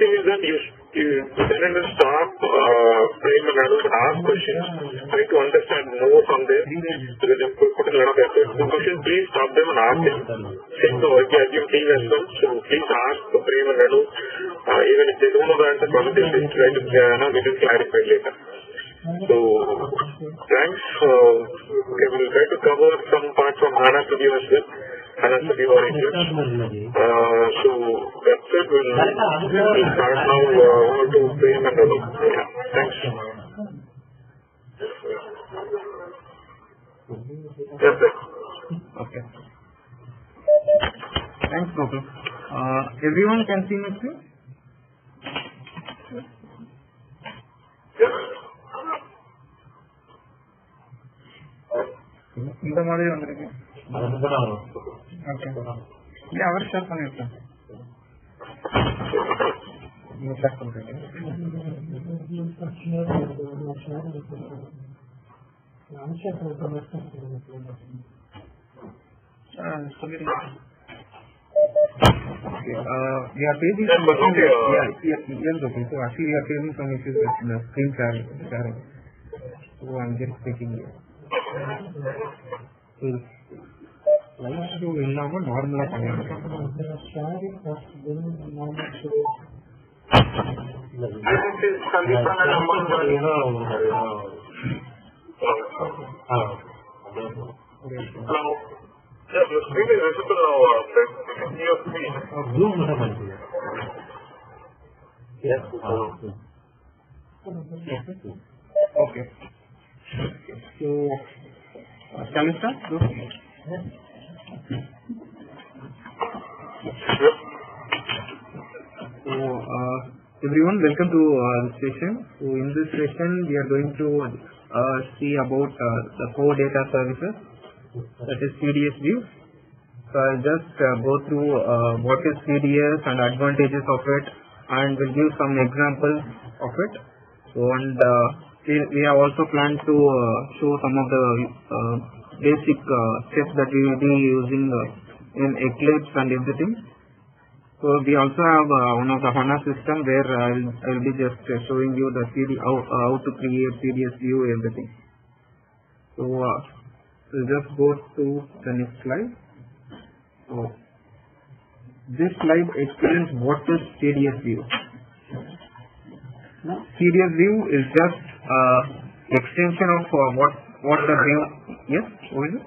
thing is that you, you and then stop, uh, Prem and Anu ask questions, try to understand more from them, because they put, a lot of effort. The question, please stop them and ask them. Same to Adjunct team as well, so please ask the Prem and Anu, uh, even if they don't know the answer, probably they try to, uh, know, get it clarified later. So, thanks. Uh, okay, we'll try to cover some parts from HANA Studio as well. Or. Uh, so, that's it. We'll, we'll start now uh, over to Prem and Anu. Yeah, thanks. Yes, sir. Okay. Thanks, Gokul. Uh, everyone can see me screen? Yes. இந்த மாதிரி வந்திருக்கு இல்ல அவர் share பண்ணிருக்கேன் நீங்க share பண்றீங்க சொல்லிருங்க Okay, uh, we are facing Yes, some but okay, uh, yeah, yeah, yes, okay. So actually, we are facing some issues with the screen sharing. sharing. So I'm just taking it. So, live show இல்லாம நார்மலா பண்ணிருக்கேன் This is shall. So, uh, everyone, welcome to uh, the session. So, in this session, we are going to uh, see about uh, the core data services, that is CDS view. So, I'll just uh, go through uh, what is CDS and advantages of it, and we will give some examples of it. So, and uh, we, we have also planned to uh, show some of the uh, basic uh, steps that we will be using uh, in Eclipse and everything. So we also have uh, one of the HANA system where I'll, I'll be just uh, showing you the CD, how, how to create CDS view everything. So we'll just go to the next slide. So this slide explains what is CDS view. CDS view is just uh, extension of uh, what what the view. Yes, what is it?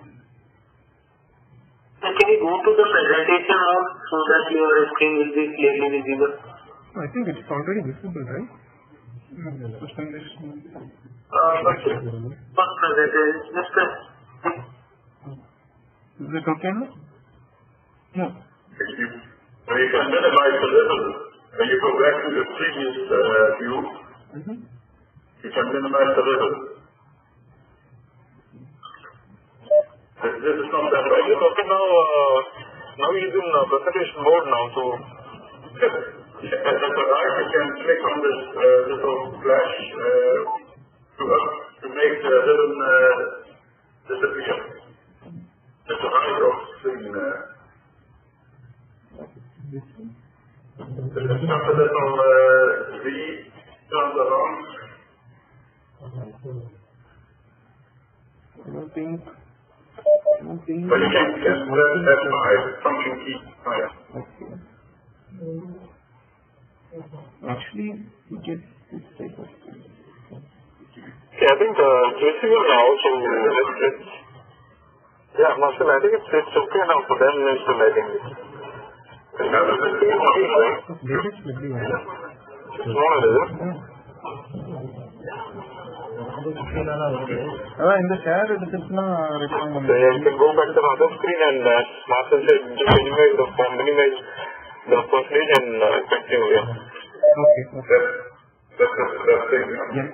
Can you go to the presentation mode so that your screen will be clearly visible? I think it's already visible, right? Presentation. Uh, but first presentation, just a, Is it okay now? No. If you, when you can minimize the level, when you go back to the previous uh, view, Mhm. you the level. This, this is not that right. Yes, okay, now, uh, now he's in uh, presentation mode now, so. Yes, at the right, you can click on this uh, little flash uh, to, uh, to make the little uh, disappear. At the right of screen. Uh, There's just a little uh, V turned around. I don't think. I don't think. But you can just press F5, function key higher. Okay. Actually, you get this type of thing. Okay, I think uh, it's visible now, so let's, let's yeah, Marshall, I think it's, it's okay now for them insulating it. Another thing, right? This is everywhere. It's smaller, is it? அதான் இந்த share எடுத்துட்டுனா recommend So பண்ணுங்க yeah, you can go back to the other screen and uh, Marshall said just minimize the form, minimize the percentage and uh, continue, yeah. Okay okay That's, that's, that's the thing. Yeah.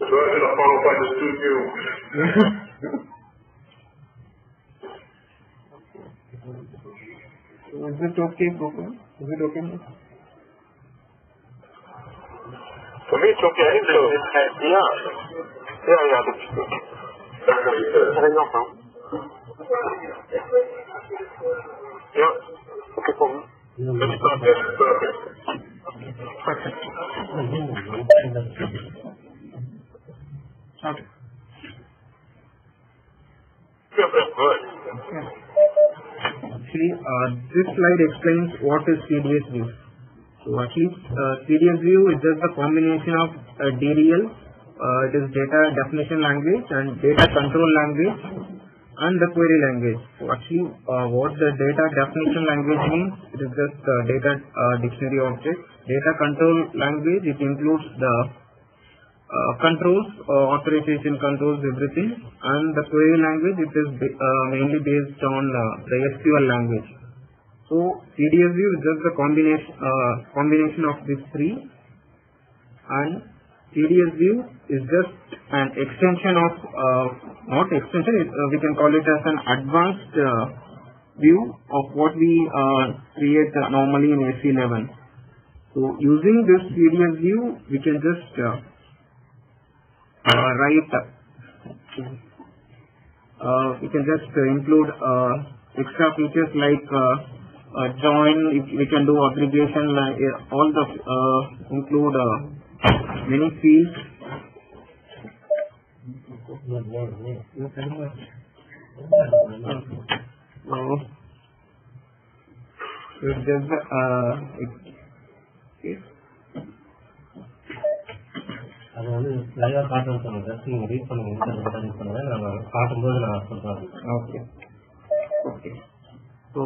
The version of PowerPoint is too new. Is it okay, Gokul? Is it okay? For me, it's okay. So, yeah. Yeah, yeah, that's good. That's what he said. no problem. Okay for me. Let's start there. Perfect. Perfect. Okay. Yeah, yeah, go ahead. Actually, uh, this slide explains what is CDS view. So actually, uh, view is just a combination of uh, DDL, uh, it is data definition language and data control language and the query language. So actually, uh, what the data definition language means, it is just uh, data uh, dictionary object. Data control language, it includes the uh, controls, uh, authorization controls, everything. And the query language, it is mainly based on the SQL language. So CDS view is just the combination uh, combination of these three, and CDS view is just an extension of uh, not extension. Uh, we can call it as an advanced uh, view of what we uh, create normally in SE11. So using this CDS view, we can just uh, write. We can just include extra features like uh, uh, join. If we can do aggregation. Like uh, all the uh, include uh, many fields. So it's just uh, it, it, அது வந்து லைவா காட்டுன்னு சொல்லுங்க just நீங்க read பண்ணுங்க internet read பண்ணுங்க நாங்க காட்டும்போது நான் சொல்றேன் Okay. Okay. So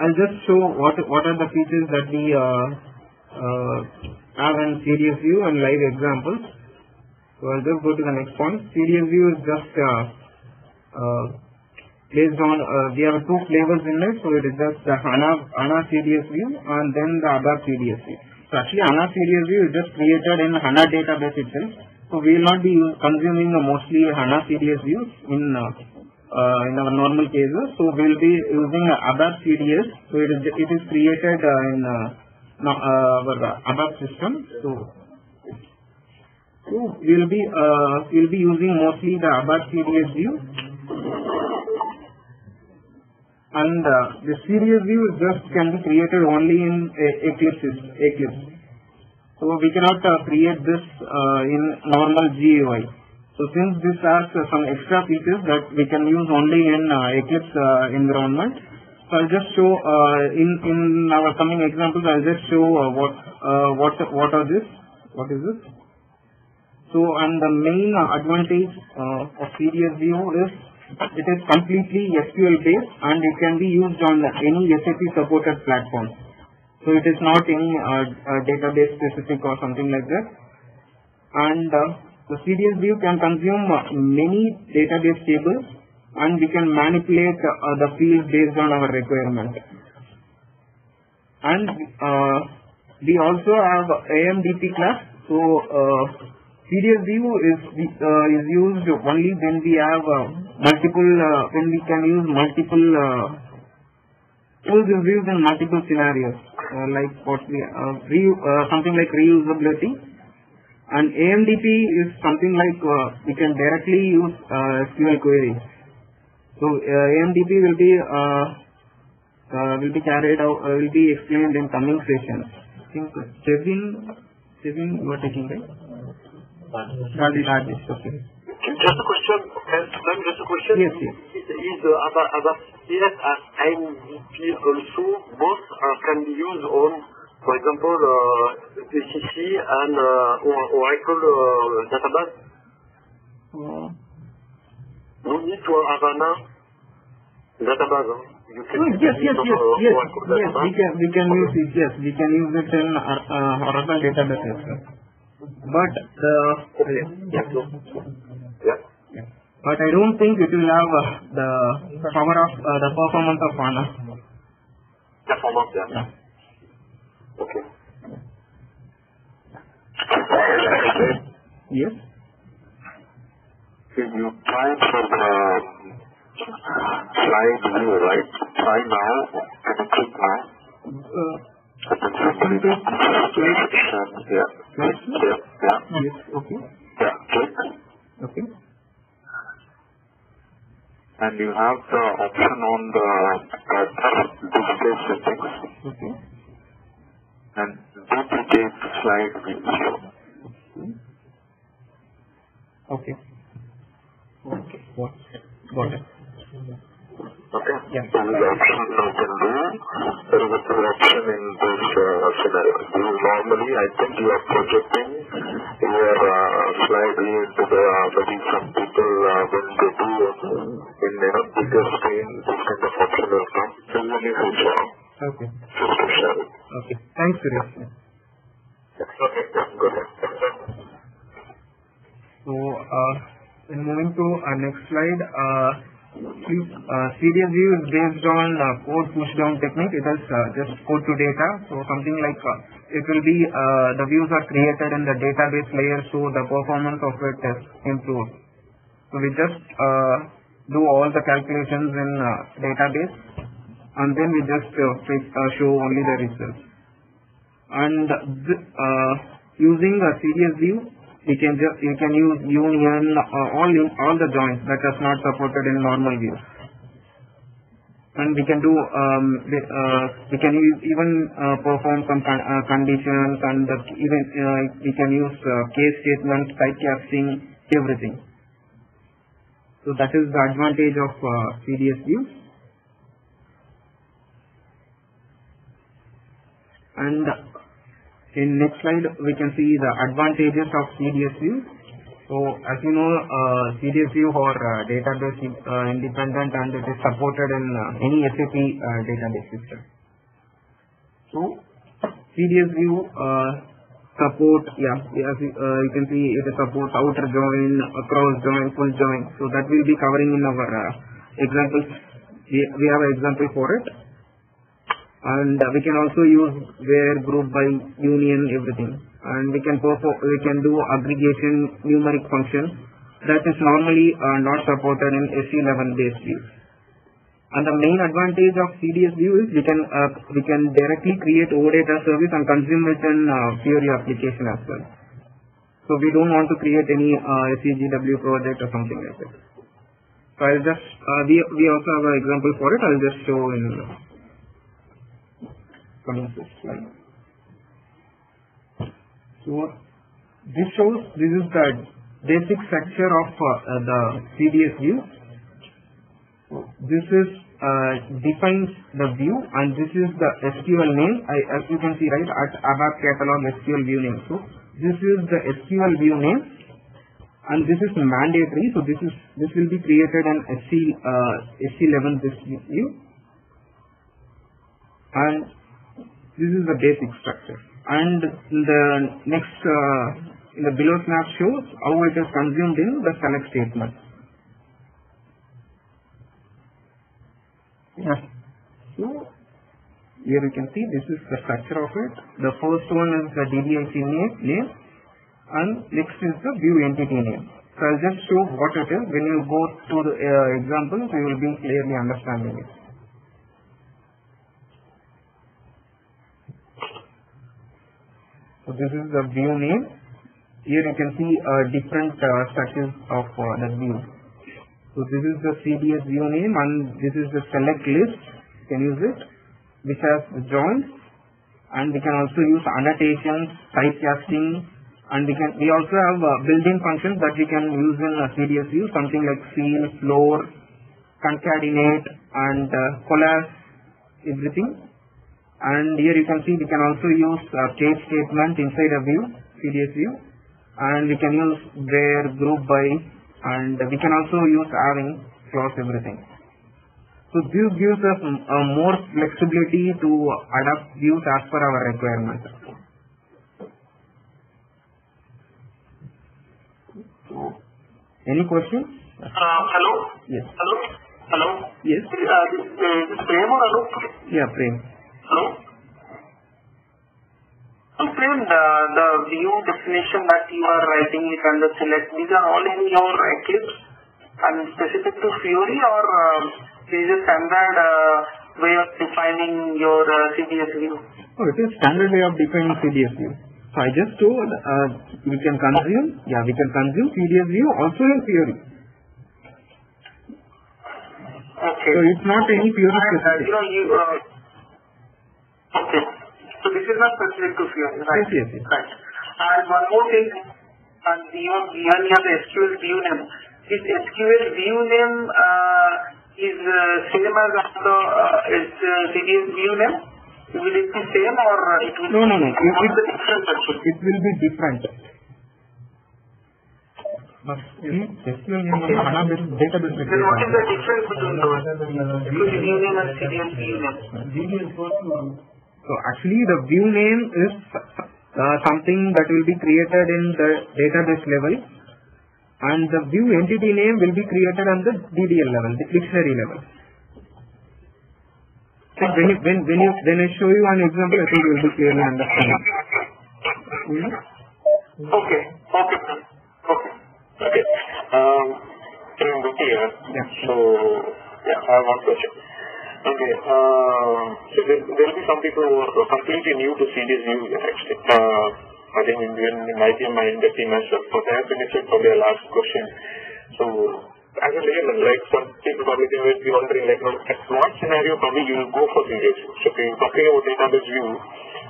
I'll just show what what are the features that we uh, uh, have in CDS view and live examples. So I'll just go to the next point. CDS view is just uh, uh, based on uh, we have two flavors in it. So it is just the HANA HANA CDS view and then the other CDS view. So actually HANA CDS view is just created in HANA database itself. So we will not be consuming uh, mostly HANA CDS views in uh, in our normal cases. So we will be using uh, ABAP CDS. So it is it is created uh, in uh, no, uh, our ABAP system. So so we will be uh, we will be using mostly the ABAP CDS view. And uh, the CDS view just can be created only in Eclipse. Eclipse. So we cannot create this in normal GUI. So since this has uh, some extra features that we can use only in uh, Eclipse uh, environment, so I'll just show in in our coming examples. I'll just show what what what are this? What is this? So and the main advantage of View is it is completely SQL based and it can be used on any SAP supported platform. So it is not any uh, uh, database specific or something like that. And uh, the CDS view can consume uh, many database tables and we can manipulate uh, the fields based on our requirement. And uh, we also have AMDP class. So uh, CDS view is uh, is used only when we have uh, multiple uh, when we can use multiple tools is in multiple scenarios like what we something like reusability and AMDP is something like uh, we can directly use uh, SQL queries. So uh, AMDP will be uh, uh, will be carried out uh, will be explained in coming sessions. I think Kevin Kevin you are taking right? Rajesh. Rajesh, okay. Just a question, ma'am, just a question. Yes, yes. Is uh, ABAP CS and AMDP also both uh, can be used on, for example, uh, ECC and uh, Oracle uh, database? Uh, No need to have an database. Huh? You can Oh, yes, yes, yes, uh, yes, yes. We can we can use it. Yes, we can use it in uh, uh, Oracle database as. But the Okay. yeah, Yeah. yeah. but I don't think it will have uh, the power of uh, the performance of HANA. Performance, yeah. Yeah. Yes. If you try for the slide view, right? Try now. Can you click now? Uh, Open somebody. Yeah. Slide? Yeah. Yeah. yes. Okay. Yeah. Click. Okay. And you have the option on the uh, display settings. Okay. And duplicate slide will be shown. Okay. Okay. Got got it. Okay? Yeah. This is option you can do. There is a third option in this uh, scenario. Is normally, I think you are projecting your uh, Okay, yeah. So, uh, moving to our next slide, uh, uh, CDS view is based on uh, code push down technique. It is uh, just code to data. So something like uh, it will be uh, the views are created in the database layer, so the performance of it is improved. So we just uh, do all the calculations in uh, database, and then we just uh, uh, show only the results. And uh, using a CDS view, we can just you can use union uh, all all the joins that is not supported in normal views. And we can do um, uh, we can even uh, perform some con- uh, conditions and uh, even uh, we can use uh, case statements, typecasting, everything. So that is the advantage of CDS view. And in next slide, we can see the advantages of CDS view. So as you know, uh, CDS view for uh, database uh, independent and it is supported in uh, any SAP uh, database system. So CDS view uh, support, yeah, as you, uh, you can see it supports outer join, cross join, full join. So that will be covering in our examples. We, we have an example for it and uh, we can also use where group by union everything. And we can perform we can do aggregation numeric function. That is normally uh, not supported in SE11 based views and the main advantage of CDS view is we can uh, we can directly create OData service and consume it in uh, application as well. So we don't want to create any uh, SEGW project or something like that. So I'll just uh, we we also have an example for it. I'll just show in So this shows this is the basic structure of uh, uh, the CDS view. So this is uh, defines the view and this is the SQL name. I, as you can see right at ABAP catalog SQL view name. So this is the SQL view name and this is mandatory. So this is this will be created on SE uh, SE11 this view and this is the basic structure. And the next uh, in the below snap shows how it is consumed in the select statement. Yes so here you can see this is the structure of it. The first one is the DDIC name, name. And next is the view entity name. So I'll just show what it is. When you go to the uh, examples you will be clearly understanding it So this is the view name. Here you can see uh, different uh, structures of uh, the view. So this is the CDS view name and this is the select list. You can use it, which has the joins, and we can also use annotations, typecasting, and we can we also have uh, built-in functions that we can use in uh, CDS view, something like ceil, floor, concatenate, and uh, coalesce, everything and here you can see we can also use uh, case statement inside a view, CDS view, and we can use where, group by, and we can also use having, clause everything. So this gives us uh, more flexibility to adapt views as per our requirement. Any questions? Uh, hello? Yes. Hello? Hello? Yes. Uh, this, uh, this Prem or Anup? Yeah, Prem. So the, the view definition that you are writing it under select, these are all in your Eclipse and specific to Fiori or uh, is a standard uh, way of defining your uh, CDS view? Oh, it is standard way of defining CDS view. So I just told uh, we can consume, yeah, we can consume CDS view also in Fiori. Okay. So it's not any Fiori And, uh, specific. you know, you, uh, okay. So this is not specific to Fiori, right? Yes, yes, yes. Right. And one more thing, and you have given the SQL view name. This SQL view name uh, is uh, same as the uh, is, uh, CDS view name? Will it be same or uh, it will No, no, no. be It- what it- is the difference actually? It will be different. But in SQL name and HANA database will Then what is the be difference between those? SQL view name and CDS view name? So actually the view name is uh, something that will be created in the database level and the view entity name will be created on the DDL level, the dictionary level. So when, you, when, when, you, when I show you an example, I think you will be clearly understand. Hmm? Okay. Okay. Okay. Okay. Um, Kiran Gupta here. Yeah. So, yeah, I have one question. Okay. Uh, so there, there will be some people who are completely new to CDS view actually. Uh, I think in, in, my team, my in the team myself, so they have finished probably a last question. So, as a layman, like some people probably they will be wondering, like, know, at what scenario probably you will go for CDS? So, you're talking about database view,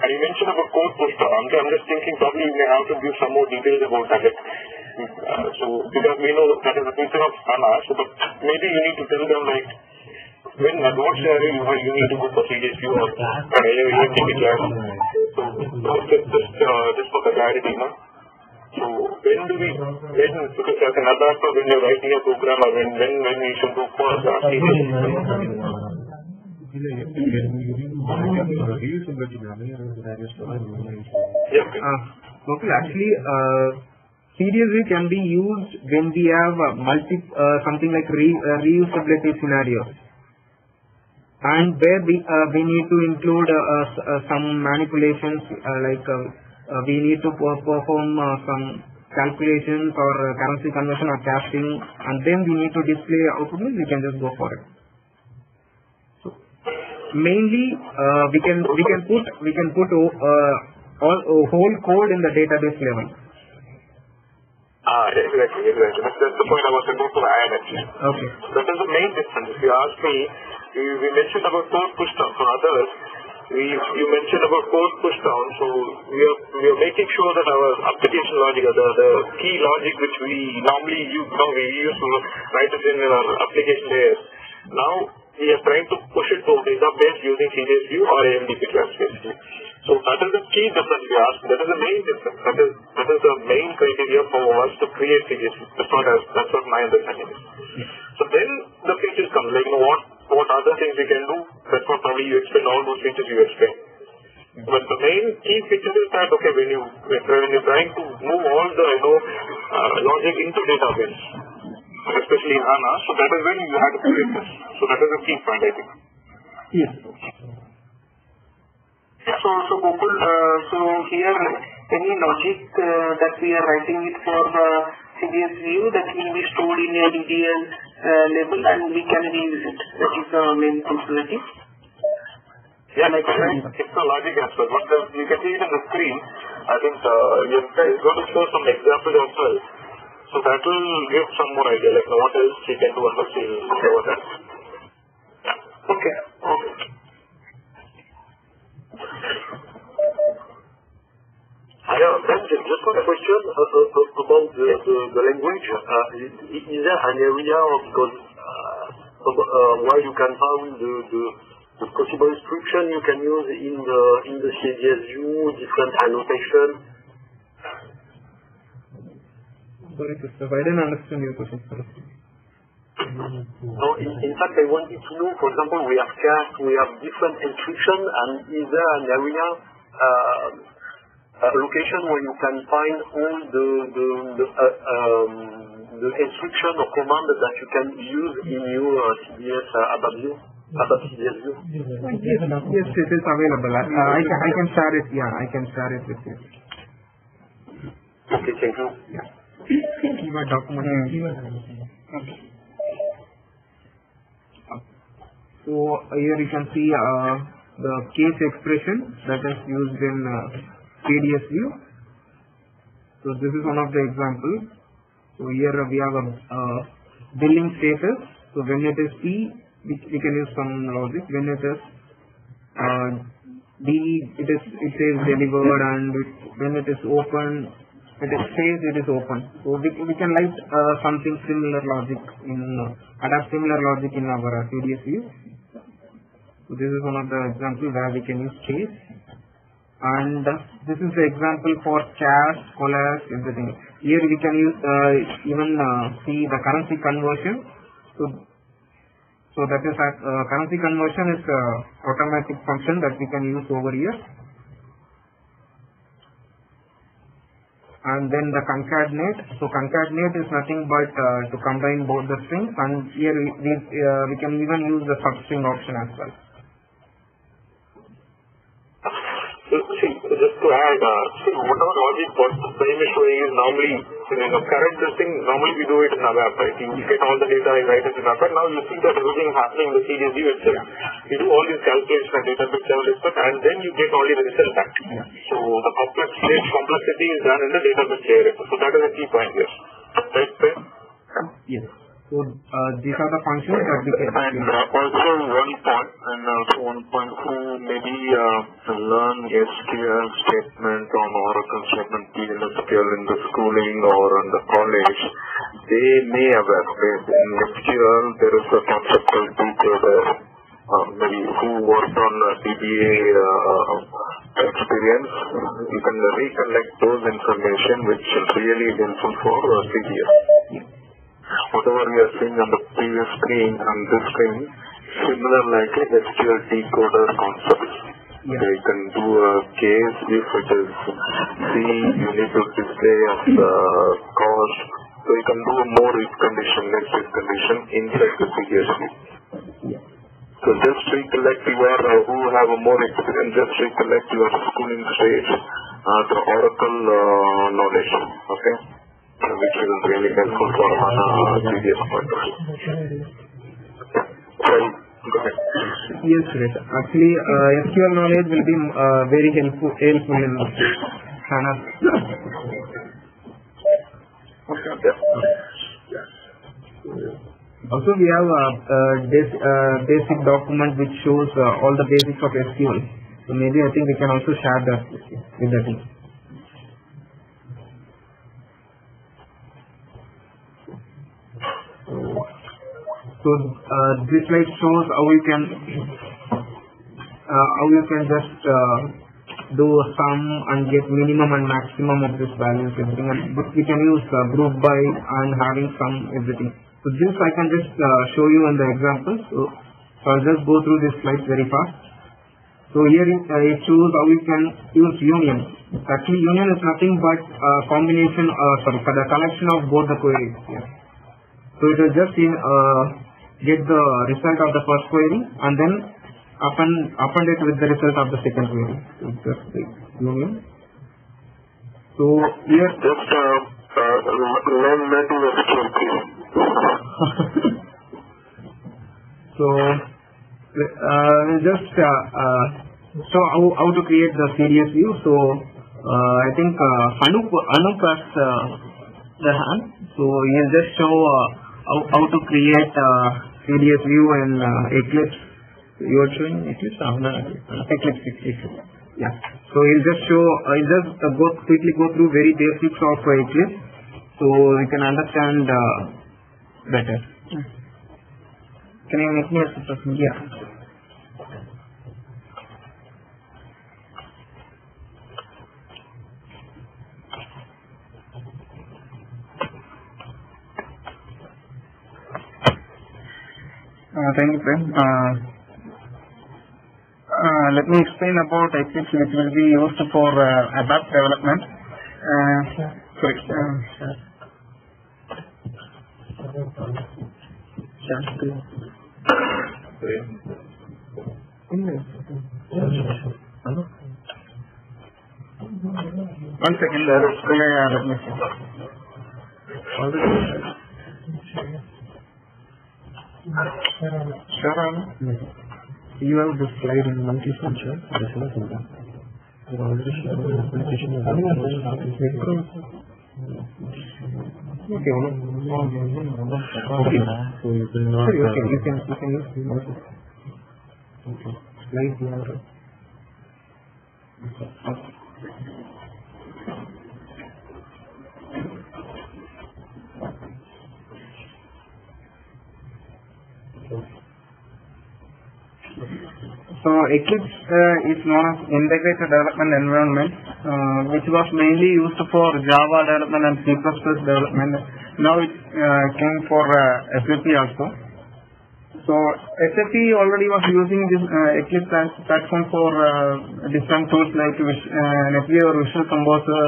and you mentioned about code push down, I'm, I'm just thinking probably you may have to give some more details about that. Uh, so, because we know that is a feature of HANA, so but maybe you need to tell them like, when at what scenario you, you need to go for CDS view or an AMDP class. So, so just, just, uh, just for the clarity, no? So, when do we, when, because as an ABAPer, when you're writing a program or when, when, when you should go for the Yeah. Uh, okay, actually, uh, CDS can be used when we have uh, multi, uh, something like re, uh, reusability scenarios. And where we, uh, we need to include uh, uh, uh, some manipulations, uh, like uh, uh, we need to per- perform uh, some calculations or uh, currency conversion or casting, and then we need to display output, means we can just go for it. So mainly, uh, we can we can put we can put uh, all uh, whole code in the database level. Ah, exactly, exactly. That's, that's the point I was about to add actually. Okay. That is the main difference. If you ask me, we, mentioned about code push down. For others, we you mentioned about code push down. So we are we are making sure that our application logic, the, the key logic which we normally use, now we use to write it in our application layer. Now we are trying to push it to database using CDS view or AMDP class basically. So that is the key difference we ask. That is the main difference. That is that is the main criteria for us to create view. That's what I, that's what my understanding is. So then the features come, like you know, what what other things we can do. That's what probably you explain all those features you explain. But the main key feature is that okay, when you when you're trying to move all the you know uh, logic into database, especially in HANA, so that is when you have to create this. So that is the key point, I think. Yes. So, so Gokul, uh, so here any logic uh, that we are writing it for the CDS view that will be stored in a DDL uh, label and we can reuse it. That is the main functionality. Yeah, like it's the logic as well. But the, you can see it on the screen. I think uh, you're going to show some examples as well. So that will give some more idea, like what else you can do on the there. Okay. Okay. I have then just one question about the, language. Is, there an area where you can find the, possible instruction you can use in the in the CDS view, different annotation? Sorry, Christoph, I didn't understand your question. No, in, fact, I wanted to know, for example, we have we have different instruction, and is there an area, location where you can find all the the the, uh, um, the instruction or command that you can use in your uh, CDS uh, ABAP view, ABAP CDS view? Yes, yes, it is available. I, uh, I, can, I can share it. Yeah, I can share it with you. Okay, thank you. Keyword document. Okay. So uh, here you can see uh, the case expression that is used in uh, CDS view. So this is one of the examples. So here we have a uh, billing status. So when it is P, we, we can use some logic. When it is uh, D it is it is delivered and it, when it is open it is says it is open. So we, we can write uh, something similar logic in adapt similar logic in our CDS view. So this is one of the examples where we can use case. And uh, this is the example for cash, collage, everything. Here we can use uh, even uh, see the currency conversion. So so that is that uh, currency conversion is a automatic function that we can use over here. And then the concatenate. So concatenate is nothing but uh, to combine both the strings. And here we we, uh, we can even use the substring option as well. So, see, just to add, uh, see, whatever logic what Prem is showing is normally, you know, current this thing, normally we do it in ABAP, right? You get all the data and write it in ABAP. Now you see that everything happening in the CDS view itself. You do all these calculations at database level itself, and then you get only the result back. So the complexity, complexity is done in the database layer. So that is a key point here. Right, Prem? Yes. So uh, these are the functions that we can And uh, also one point, and also one point who maybe uh, learn SQL statement on Oracle statement PLSQL in the schooling or in the college, they may aware. that In SQL, there is a concept called. Uh, maybe who worked on DBA uh, experience, you can recollect those information which is really helpful for CDS whatever we are seeing on the previous screen on this screen, similar like a SQL decoder concept. Yeah. You can do a case if it is C, you need to display of the cost. So you can do a more if condition, next if condition inside the view. So just recollect your, uh, who have a more experience, just recollect your schooling stage, uh, the Oracle uh, knowledge, okay? Uh, which is really helpful for HANA CDS point of view. Sorry, go ahead. Yes, right. Actually, uh, SQL knowledge will be uh, very helpful, helpful in HANA. Also, we have a, uh bas- uh, basic document which shows uh, all the basics of SQL. So maybe I think we can also share that with the team. So uh, this slide shows how we can uh, how you can just uh, do a sum and get minimum and maximum of this values everything and we can use uh, group by and having sum everything. So this I can just uh, show you in the example. So, so I'll just go through this slide very fast. So here it, uh, shows how we can use union. Actually union is nothing but a combination, uh, sorry, for the collection of both the queries. Here. So it is just in, get the result of the first query and then append, append it with the result of the second query. So just the union. So here, Just uh, uh, learn SQL please. so uh, just uh, uh, show how, how to create the CDS view. So uh, I think uh, Anup, Anup has uh, the hand. So he'll just show uh, how, how to create uh, CDS view in uh, Eclipse. You are showing Eclipse? Oh, no, Eclipse, Eclipse. Yeah. So he'll just show, uh, he'll just uh, go quickly go through very basics of uh, Eclipse, so you can understand uh, better. Can you make me a super? Yeah. Uh, Thank you, Prem. Uh, uh, Let me explain about Eclipse, which will be used for uh, ABAP development. Uh, Sorry. uh, One second. uh, Yeah, yeah, let me see. Anand? You have the slide in sure? This is not done. You already shared the. Okay, one Okay. So you will not. Sorry, okay, you can, you can use. Okay. Slide here. So Eclipse uh, is known as integrated development environment, uh, which was mainly used for Java development and C++ development. Now it uh, came for uh, SAP also. So SAP already was using this uh, Eclipse as platform for uh, different tools like uh, or Visual Composer,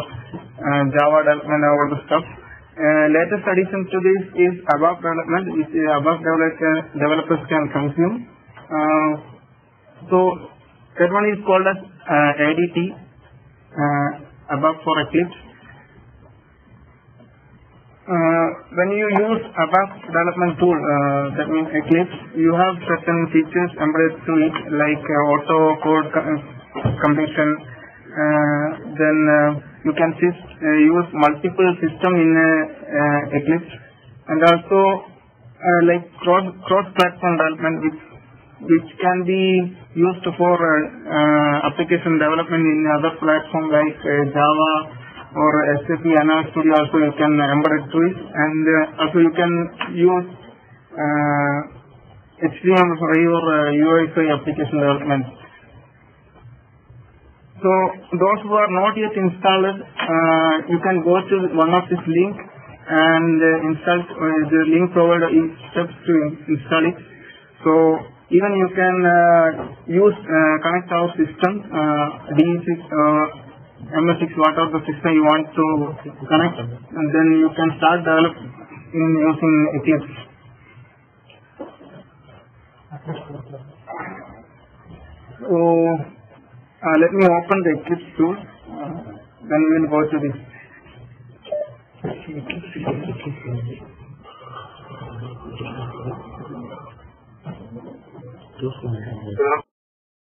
Java development, all the stuff. Uh, latest addition to this is ABAP development, which uh, ABAP developer, developers can consume. Uh, so that one is called as uh, ADT, uh, ABAP for Eclipse. Uh, when you use ABAP development tool, uh, that means Eclipse, you have certain features embedded to it like uh, auto code co- completion. Uh, then uh, you can uh, use multiple system in uh, Eclipse, and also uh, like cross cross platform development, which which can be used for application development in other platform like Java or SAP Studio also you can embed to it and also you can use uh, HTML5 or uh, UI5 application development. So those who are not yet installed, uh, you can go to one of this link and uh, install uh, the link provided in steps to install it. So even you can uh, use uh, connect our system uh, D6 uh, MS6 whatever the system you want to connect and then you can start develop in using Eclipse. So uh, let me open the Eclipse tool. Uh, then we will go to this.